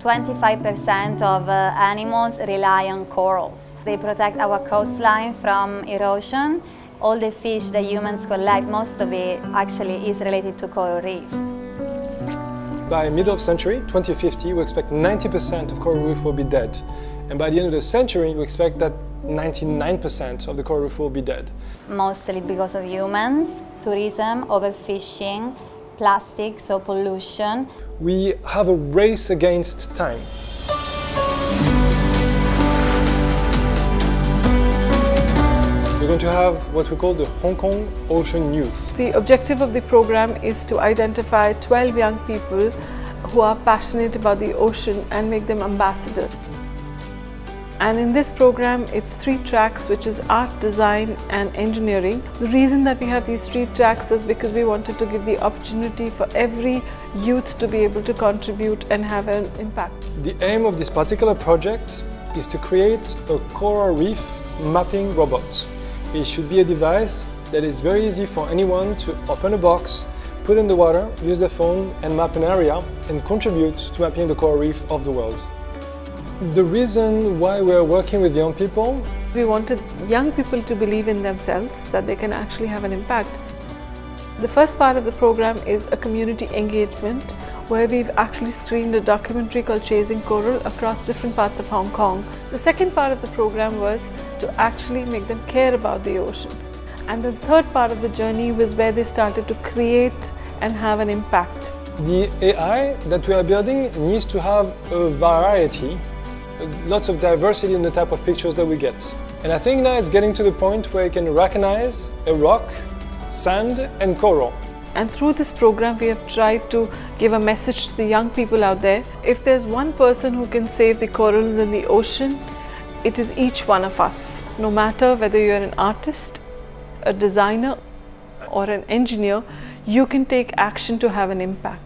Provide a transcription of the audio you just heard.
Twenty-five percent of uh, animals rely on corals. They protect our coastline from erosion. All the fish that humans collect, most of it actually is related to coral reef. By middle of century, 2050, we expect 90% of coral reef will be dead. And by the end of the century, we expect that 99% of the coral reef will be dead. Mostly because of humans, tourism, overfishing, plastic, so pollution. We have a race against time. We're going to have what we call the Hong Kong Ocean Youth. The objective of the program is to identify 12 young people who are passionate about the ocean and make them ambassadors. And in this program, it's three tracks, which is art, design, and engineering. The reason that we have these three tracks is because we wanted to give the opportunity for every youth to be able to contribute and have an impact. The aim of this particular project is to create a coral reef mapping robot. It should be a device that is very easy for anyone to open a box, put in the water, use the phone and map an area and contribute to mapping the coral reef of the world. The reason why we're working with young people We wanted young people to believe in themselves, that they can actually have an impact. The first part of the program is a community engagement where we've actually screened a documentary called Chasing Coral across different parts of Hong Kong. The second part of the program was to actually make them care about the ocean. And the third part of the journey was where they started to create and have an impact. The AI that we are building needs to have a variety, lots of diversity in the type of pictures that we get. And I think now it's getting to the point where you can recognize a rock, sand and coral. And through this program, we have tried to give a message to the young people out there. If there's one person who can save the corals in the ocean, it is each one of us. No matter whether you're an artist, a designer, or an engineer, you can take action to have an impact.